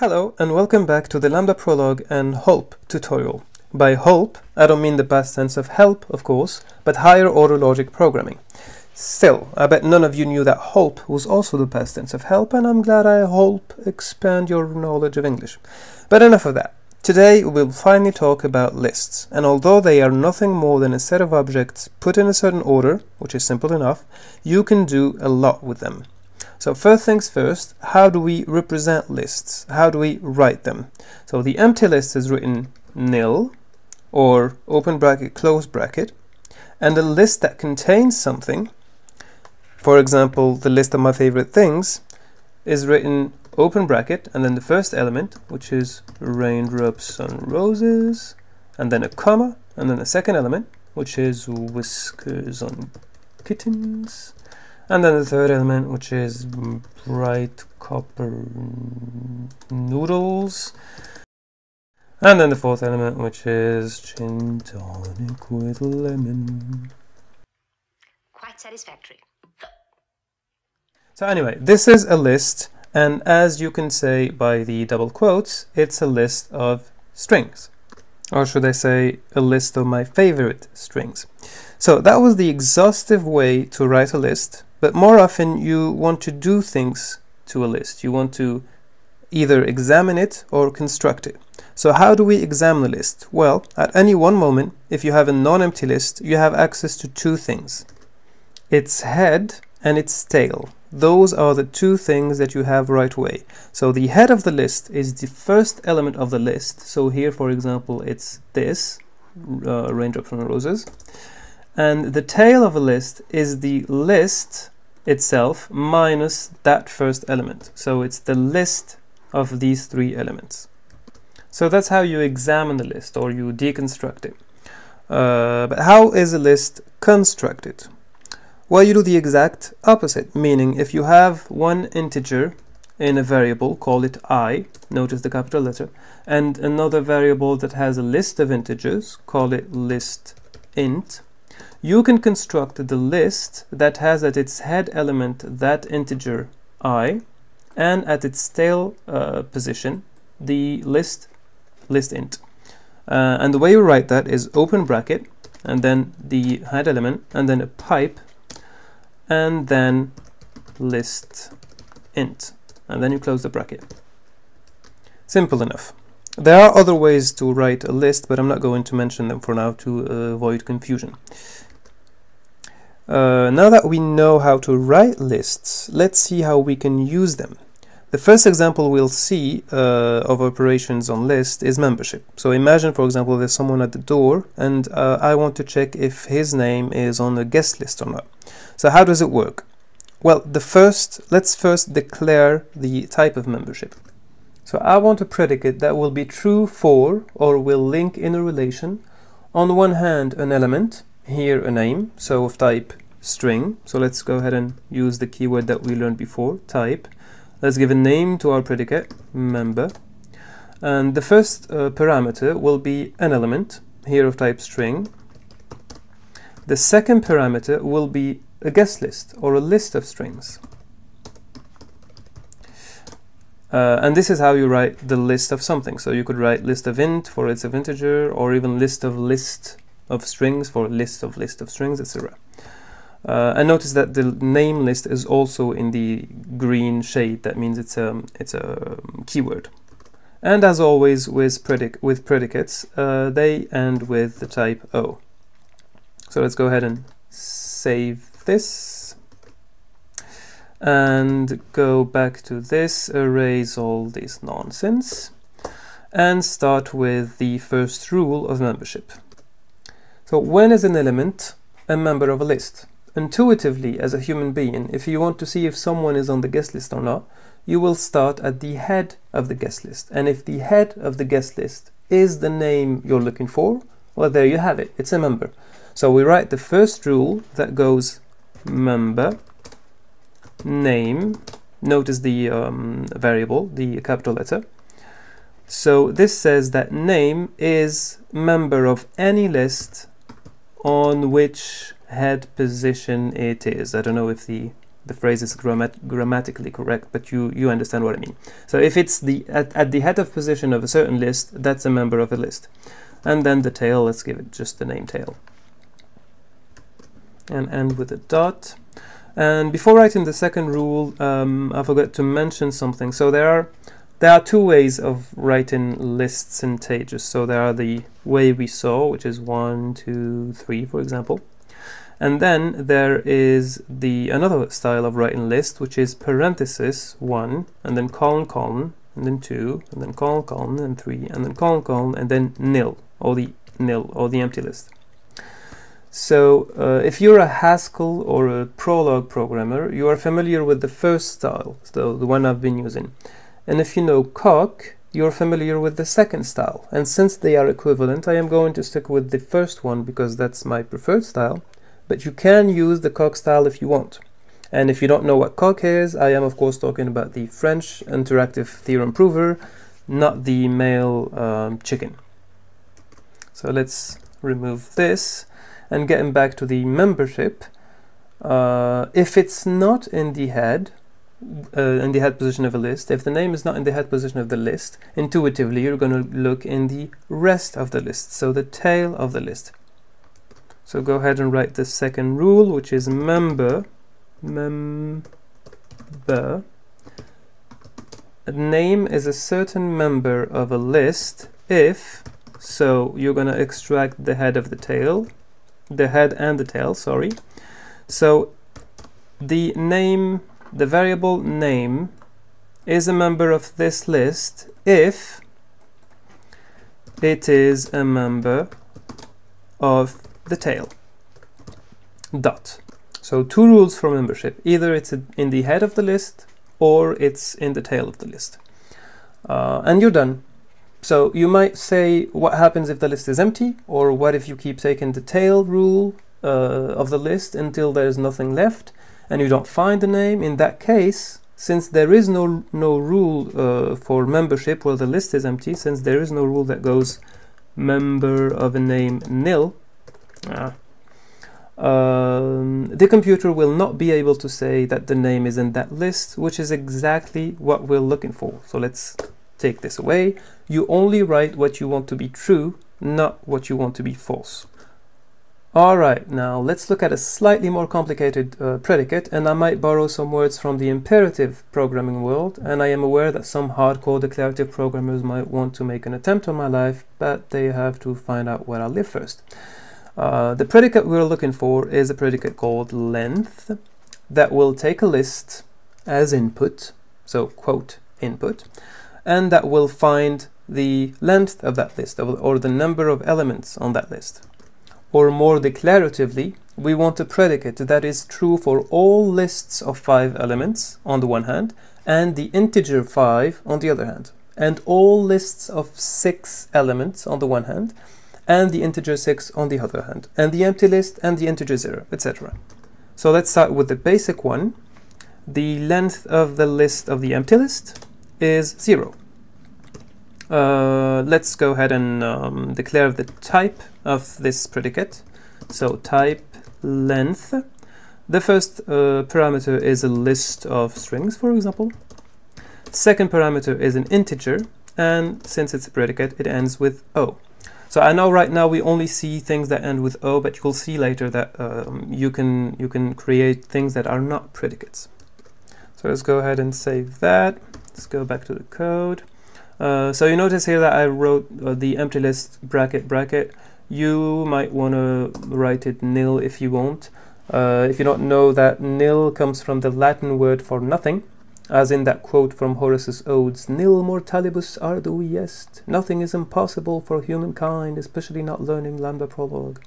Hello and welcome back to the Lambda Prolog and HOLP tutorial. By HOLP, I don't mean the past tense of help, of course, but higher order logic programming. Still, I bet none of you knew that HOLP was also the past tense of help, and I'm glad I HOLP expand your knowledge of English. But enough of that. Today we'll finally talk about lists, and although they are nothing more than a set of objects put in a certain order, which is simple enough, you can do a lot with them. So first things first, how do we represent lists? How do we write them? So the empty list is written nil or open bracket, close bracket, and the list that contains something, for example, the list of my favorite things, is written open bracket and then the first element, which is raindrops on roses, and then a comma, and then the second element, which is whiskers on kittens, and then the third element which is bright copper noodles. And then the fourth element which is gin tonic with lemon. Quite satisfactory. so anyway this is a list and as you can say by the double quotes it's a list of strings. Or should I say a list of my favorite strings. So that was the exhaustive way to write a list but more often you want to do things to a list. You want to either examine it or construct it. So how do we examine a list? Well, at any one moment, if you have a non-empty list, you have access to two things. Its head and its tail. Those are the two things that you have right away. So the head of the list is the first element of the list. So here, for example, it's this, uh, raindrops from roses and the tail of a list is the list itself minus that first element. So it's the list of these three elements. So that's how you examine the list or you deconstruct it. Uh, but how is a list constructed? Well, you do the exact opposite, meaning if you have one integer in a variable, call it i, notice the capital letter, and another variable that has a list of integers, call it list int, you can construct the list that has at its head element that integer i and at its tail uh, position the list list int. Uh, and the way you write that is open bracket and then the head element and then a pipe and then list int and then you close the bracket. Simple enough. There are other ways to write a list, but I'm not going to mention them for now to uh, avoid confusion. Uh, now that we know how to write lists, let's see how we can use them. The first example we'll see uh, of operations on list is membership. So imagine, for example, there's someone at the door and uh, I want to check if his name is on the guest list or not. So how does it work? Well, the first, let's first declare the type of membership. So I want a predicate that will be true for or will link in a relation. On one hand, an element, here a name, so of type string. So let's go ahead and use the keyword that we learned before, type. Let's give a name to our predicate, member. And the first uh, parameter will be an element, here of type string. The second parameter will be a guest list or a list of strings. Uh, and this is how you write the list of something. So you could write list of int for its of integer, or even list of list of strings for list of list of strings, etc. Uh, and notice that the name list is also in the green shade. That means it's a it's a keyword. And as always with predic with predicates, uh, they end with the type O. So let's go ahead and save this and go back to this, erase all this nonsense, and start with the first rule of membership. So when is an element a member of a list? Intuitively, as a human being, if you want to see if someone is on the guest list or not, you will start at the head of the guest list. And if the head of the guest list is the name you're looking for, well, there you have it. It's a member. So we write the first rule that goes member name. Notice the um, variable, the capital letter. So this says that name is member of any list on which head position it is. I don't know if the the phrase is grammat- grammatically correct, but you, you understand what I mean. So if it's the at, at the head of position of a certain list, that's a member of a list. And then the tail, let's give it just the name tail. And end with a dot. And before writing the second rule, um, I forgot to mention something. So there are there are two ways of writing lists in Teyjus. So there are the way we saw, which is one, two, three, for example. And then there is the another style of writing list, which is parenthesis one, and then colon colon, and then two, and then colon colon, and three, and then colon colon, and then nil, or the nil, or the empty list. So uh, if you're a Haskell or a Prolog programmer, you are familiar with the first style, so the one I've been using. And if you know Coq, you're familiar with the second style. And since they are equivalent, I am going to stick with the first one because that's my preferred style but you can use the Coq style if you want. And if you don't know what Coq is, I am of course talking about the French interactive theorem prover, not the male um, chicken. So let's remove this and getting back to the membership. Uh, if it's not in the head, uh, in the head position of a list, if the name is not in the head position of the list, intuitively you're going to look in the rest of the list, so the tail of the list. So go ahead and write the second rule, which is member, member. A name is a certain member of a list if, so you're going to extract the head of the tail, the head and the tail, sorry. So the name, the variable name is a member of this list if it is a member of the tail. Dot. So two rules for membership. Either it's in the head of the list or it's in the tail of the list. Uh, and you're done. So you might say what happens if the list is empty or what if you keep taking the tail rule uh, of the list until there's nothing left and you don't find the name. In that case, since there is no, no rule uh, for membership while the list is empty, since there is no rule that goes member of a name nil, Ah. Um, the computer will not be able to say that the name is in that list, which is exactly what we're looking for. So let's take this away. You only write what you want to be true, not what you want to be false. Alright, now let's look at a slightly more complicated uh, predicate, and I might borrow some words from the imperative programming world, and I am aware that some hardcore declarative programmers might want to make an attempt on my life, but they have to find out where I live first. Uh, the predicate we're looking for is a predicate called length that will take a list as input, so quote input, and that will find the length of that list or the number of elements on that list. Or more declaratively, we want a predicate that is true for all lists of five elements on the one hand and the integer 5 on the other hand, and all lists of six elements on the one hand and the integer 6 on the other hand, and the empty list and the integer 0, etc. So let's start with the basic one. The length of the list of the empty list is 0. Uh, let's go ahead and um, declare the type of this predicate. So type length. The first uh, parameter is a list of strings, for example. Second parameter is an integer, and since it's a predicate, it ends with O. So I know right now we only see things that end with O, but you'll see later that um, you can you can create things that are not predicates. So let's go ahead and save that. Let's go back to the code. Uh, so you notice here that I wrote uh, the empty list bracket bracket. You might want to write it nil if you want. Uh, if you don't know that nil comes from the Latin word for nothing, as in that quote from Horace's Odes, Nil mortalibus ardui est. Nothing is impossible for humankind, especially not learning lambda prolog.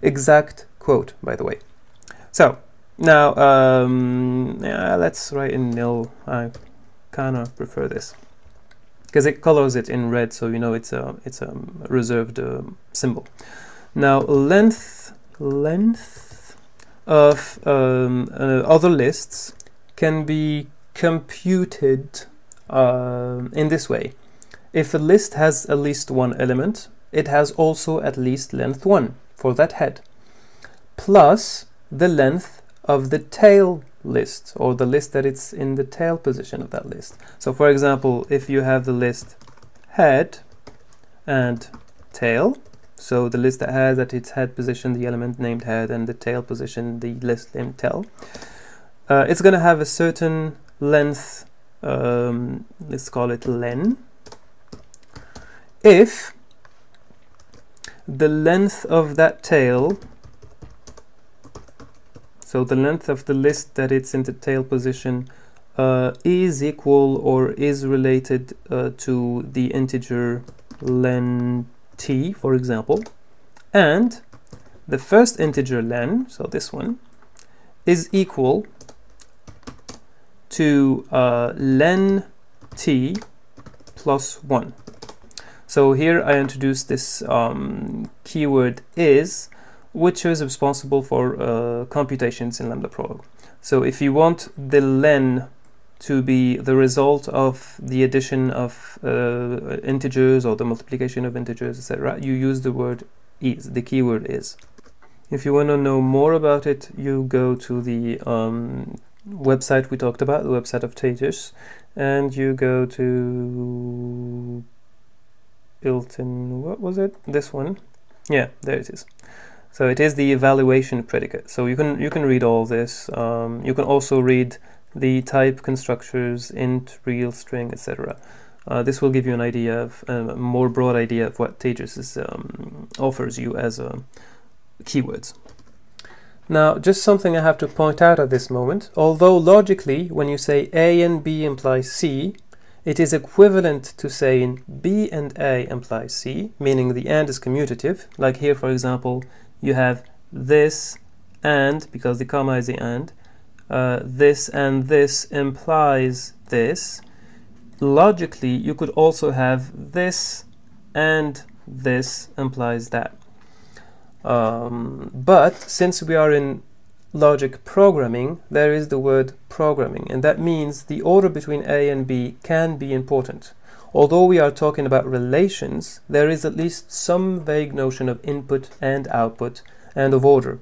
Exact quote, by the way. So, now, um, yeah, let's write in nil. I kind of prefer this. Because it colors it in red, so you know it's a, it's a reserved uh, symbol. Now, length, length of um, uh, other lists can be computed uh, in this way. If a list has at least one element, it has also at least length 1 for that head, plus the length of the tail list or the list that it's in the tail position of that list. So for example, if you have the list head and tail, so the list that has at its head position the element named head and the tail position the list named tail, uh, it's going to have a certain length, um, let's call it len. If the length of that tail so the length of the list that it's in the tail position uh, is equal or is related uh, to the integer len t, for example. And the first integer len, so this one, is equal to uh, len t plus 1. So here I introduce this um, keyword is which is responsible for uh, computations in Lambda Prolog. So if you want the len to be the result of the addition of uh, integers or the multiplication of integers, etc., you use the word is, the keyword is. If you want to know more about it, you go to the um, website we talked about, the website of Teyjus, and you go to built-in, what was it? This one. Yeah, there it is. So it is the evaluation predicate. So you can you can read all this. Um, you can also read the type constructors, int, real, string, etc. Uh, this will give you an idea of uh, a more broad idea of what Teyjus um, offers you as uh, keywords. Now, just something I have to point out at this moment. Although logically, when you say A and B implies C, it is equivalent to saying B and A implies C, meaning the AND is commutative. Like here, for example, you have this and, because the comma is the and, uh, this and this implies this. Logically, you could also have this and this implies that. Um, but since we are in logic programming, there is the word programming, and that means the order between A and B can be important. Although we are talking about relations, there is at least some vague notion of input and output and of order.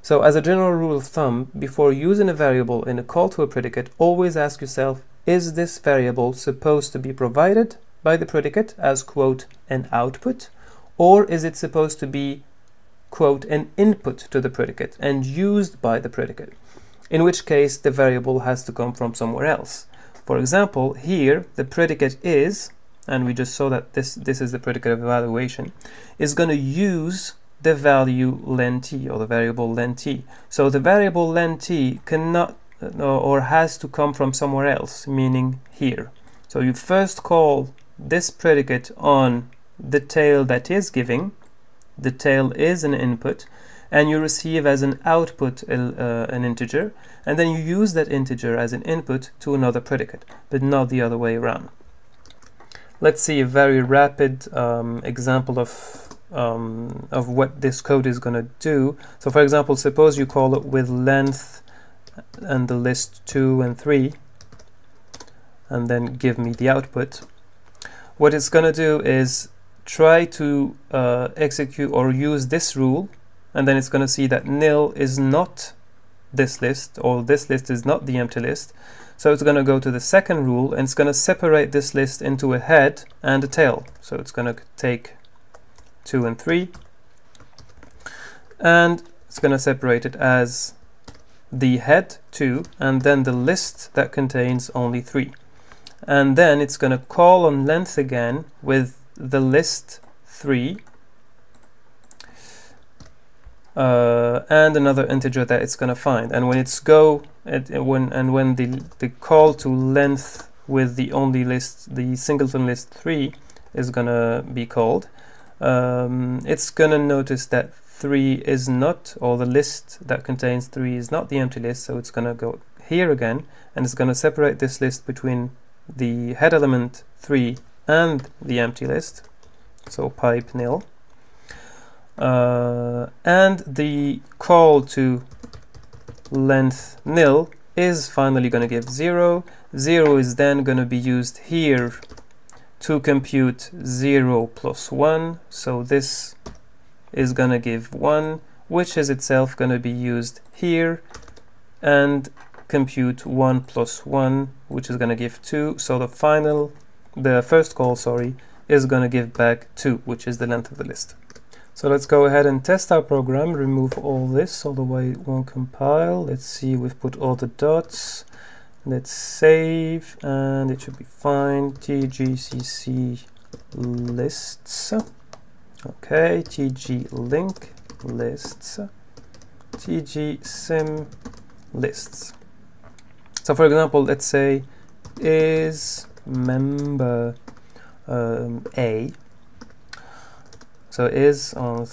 So as a general rule of thumb, before using a variable in a call to a predicate, always ask yourself, is this variable supposed to be provided by the predicate as, quote, an output, or is it supposed to be, quote, an input to the predicate and used by the predicate? In which case, the variable has to come from somewhere else. For example, here the predicate is, and we just saw that this, this is the predicate of evaluation, is going to use the value len t or the variable len t. So the variable len t cannot uh, or has to come from somewhere else, meaning here. So you first call this predicate on the tail that is giving, the tail is an input, and you receive as an output uh, an integer, and then you use that integer as an input to another predicate, but not the other way around. Let's see a very rapid um, example of um, of what this code is going to do. So for example, suppose you call it with length and the list 2 and 3, and then give me the output. What it's going to do is try to uh, execute or use this rule and then it's going to see that nil is not this list or this list is not the empty list. So it's going to go to the second rule and it's going to separate this list into a head and a tail. So it's going to take 2 and 3 and it's going to separate it as the head 2 and then the list that contains only 3 and then it's going to call on length again with the list 3 uh, and another integer that it's going to find. And when it's go, it, when and when the the call to length with the only list, the singleton list three, is going to be called, um, it's going to notice that three is not, or the list that contains three is not the empty list. So it's going to go here again, and it's going to separate this list between the head element three and the empty list. So pipe nil uh, and the call to length nil is finally going to give 0. 0 is then going to be used here to compute 0 plus 1. So this is going to give 1, which is itself going to be used here and compute 1 plus 1, which is going to give 2. So the final, the first call, sorry, is going to give back 2, which is the length of the list. So let's go ahead and test our program, remove all this, otherwise it won't compile. Let's see, we've put all the dots. Let's save, and it should be fine. tjcc lists. Okay, tjlink lists. tjsim lists. So for example, let's say is member um, A. So is uh,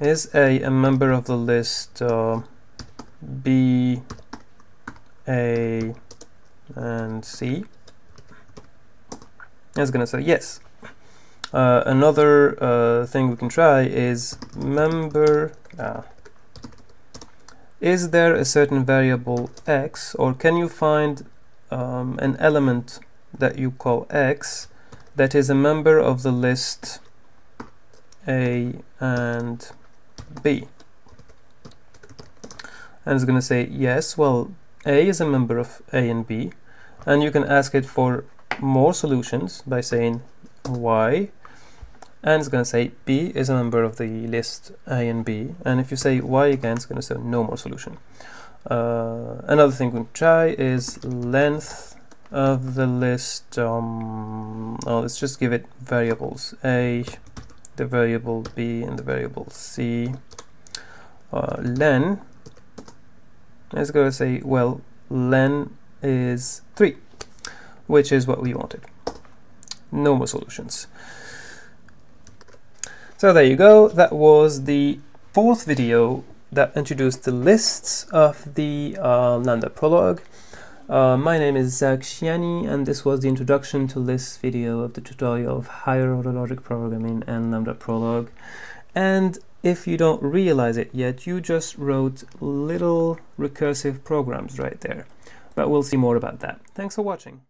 is A a member of the list uh, B, A, and C? It's gonna say yes. Uh, another uh, thing we can try is member. Uh, is there a certain variable x, or can you find um, an element that you call x that is a member of the list A and B? And it's going to say yes, well, A is a member of A and B, and you can ask it for more solutions by saying y and it's going to say B is a member of the list A and B and if you say Y again it's going to say no more solution. Uh, another thing we can try is length of the list um, oh, let's just give it variables A, the variable B and the variable C. Uh, len going to say well len is 3 which is what we wanted. No more solutions. So there you go, that was the fourth video that introduced the lists of the uh, Lambda Prolog. Uh, my name is Zak Chihani and this was the introduction to this video of the tutorial of higher order logic programming and Lambda Prolog. And if you don't realize it yet, you just wrote little recursive programs right there. But we'll see more about that. Thanks for watching.